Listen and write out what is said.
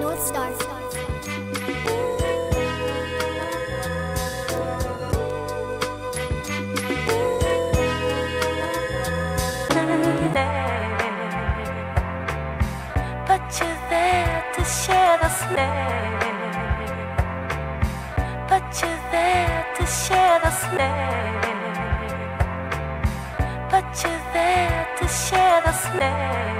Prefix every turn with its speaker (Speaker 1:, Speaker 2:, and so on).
Speaker 1: North Star.
Speaker 2: But you're there to share the snare. But you're there to share the snare.